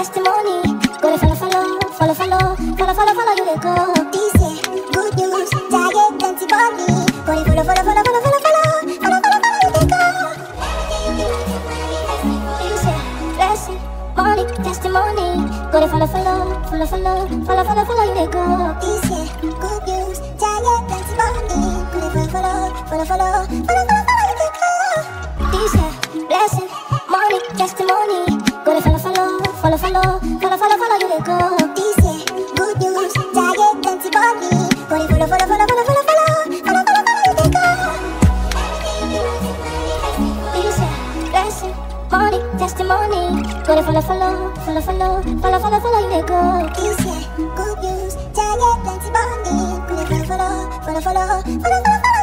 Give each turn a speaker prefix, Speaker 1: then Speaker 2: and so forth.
Speaker 1: testimony. Go to follow, follow, follow, follow, follow, follow, follow, you go. This year, good news, giant plenty money. To follow, follow, follow, follow, follow, follow, follow, follow, follow, you go. This year, blessing, money, testimony. Go to follow, follow, follow, follow, follow, follow, follow, you go. This year, good news, giant plenty money. Go to follow, follow, follow, follow, follow, follow, follow, you go. This year, blessing, money, testimony. Follow, follow, follow, follow, follow you dey go This year, good news, diet, plenty body Body follow, follow, follow, follow, follow, follow Follow, follow, follow follow, you dey go Blessing, money, testimony Body follow, follow, follow, follow Follow, follow, follow you dey go This year, good news, diet, plenty body Body follow, follow, follow, follow, follow, follow